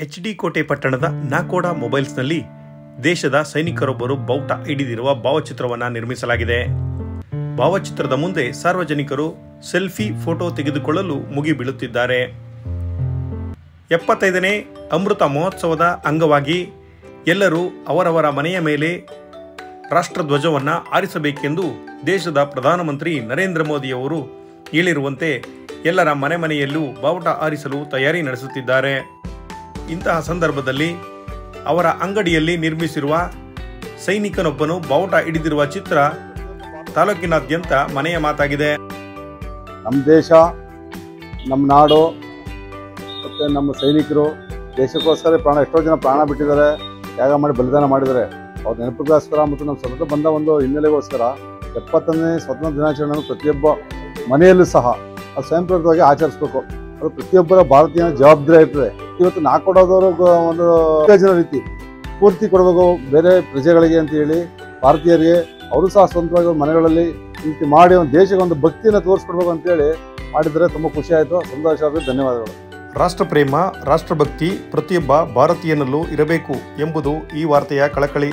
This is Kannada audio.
ಎಚ್ ಡಿ ಕೋಟೆ ಪಟ್ಟಣದ ನಾಕೋಡ ಮೊಬೈಲ್ಸ್ನಲ್ಲಿ ದೇಶದ ಸೈನಿಕರೊಬ್ಬರು ಬೌಟ ಹಿಡಿದಿರುವ ಭಾವಚಿತ್ರವನ್ನು ನಿರ್ಮಿಸಲಾಗಿದೆ. ಭಾವಚಿತ್ರದ ಮುಂದೆ ಸಾರ್ವಜನಿಕರು ಸೆಲ್ಫಿ ಫೋಟೋ ತೆಗೆದುಕೊಳ್ಳಲು ಮುಗಿಬೀಳುತ್ತಿದ್ದಾರೆ ಎಪ್ಪತ್ತೈದನೇ ಅಮೃತ ಮಹೋತ್ಸವದ ಅಂಗವಾಗಿ ಎಲ್ಲರೂ ಅವರವರ ಮನೆಯ ಮೇಲೆ ರಾಷ್ಟ್ರಧ್ವಜವನ್ನು ಆರಿಸಬೇಕೆಂದು ದೇಶದ ಪ್ರಧಾನಮಂತ್ರಿ ನರೇಂದ್ರ ಮೋದಿಯವರು ಹೇಳಿರುವಂತೆ ಎಲ್ಲರ ಮನೆ ಮನೆಯಲ್ಲೂ ಬಾವುಟ ಆರಿಸಲು ತಯಾರಿ ನಡೆಸುತ್ತಿದ್ದಾರೆ. ಇಂತಹ ಸಂದರ್ಭದಲ್ಲಿ ಅವರ ಅಂಗಡಿಯಲ್ಲಿ ನಿರ್ಮಿಸಿರುವ ಸೈನಿಕನೊಬ್ಬನು ಬಾವುಟ ಹಿಡಿದಿರುವ ಚಿತ್ರ ತಾಲೂಕಿನಾದ್ಯಂತ ಮನೆಯ ಮಾತಾಗಿದೆ. ನಮ್ಮ ದೇಶ ನಮ್ಮ ನಾಡು, ಮತ್ತು ನಮ್ಮ ಸೈನಿಕರು ದೇಶಕ್ಕೋಸ್ಕರ ಪ್ರಾಣ, ಎಷ್ಟೋ ಜನ ಪ್ರಾಣ ಬಿಟ್ಟಿದ್ದಾರೆ, ತ್ಯಾಗ ಮಾಡಿ ಬಲಿದಾನ ಮಾಡಿದ್ದಾರೆ. ಅವ್ರ ನೆನಪಿಗೋಸ್ಕರ ಮತ್ತು ನಮ್ಮ ಸ್ವತಂತ್ರ ಬಂದ ಒಂದು ಹಿನ್ನೆಲೆಗೋಸ್ಕರ ಎಪ್ಪತ್ತನೇ ಸ್ವಾತಂತ್ರ್ಯ ದಿನಾಚರಣೆಯನ್ನು ಪ್ರತಿಯೊಬ್ಬ ಮನೆಯಲ್ಲೂ ಸಹ ಅದು ಸ್ವಯಂಪ್ರೇರಿತವಾಗಿ ಆಚರಿಸ್ಬೇಕು. ಅದು ಪ್ರತಿಯೊಬ್ಬರ ಭಾರತೀಯ ಜವಾಬ್ದಾರಿ ಇರ್ತದೆ. ಇವತ್ತು ನಾ ಕೊಡೋದವರು ಒಂದು ಉತ್ತೇಜನ ರೀತಿ ಪೂರ್ತಿ ಕೊಡಬೇಕು ಬೇರೆ ಪ್ರಜೆಗಳಿಗೆ ಅಂತ ಹೇಳಿ ಭಾರತೀಯರಿಗೆ ಅವರು ಸಹ ಸ್ವಂತವಾಗಿ ಮನೆಗಳಲ್ಲಿ ರೀತಿ ಮಾಡಿ ಒಂದು ದೇಶಕ್ಕೆ ಒಂದು ಭಕ್ತಿಯನ್ನು ತೋರಿಸ್ಕೊಡ್ಬೇಕು ಅಂತೇಳಿ ಮಾಡಿದರೆ ತುಂಬ ಖುಷಿ ಆಯಿತು. ಸಂತೋಷ ಆಗಿದೆ ಧನ್ಯವಾದಗಳು. ರಾಷ್ಟ್ರಪ್ರೇಮ, ರಾಷ್ಟ್ರಭಕ್ತಿ ಪ್ರತಿಯೊಬ್ಬ ಭಾರತೀಯನಲ್ಲೂ ಇರಬೇಕು ಎಂಬುದು ಈ ವಾರ್ತೆಯ ಕಳಕಳಿ.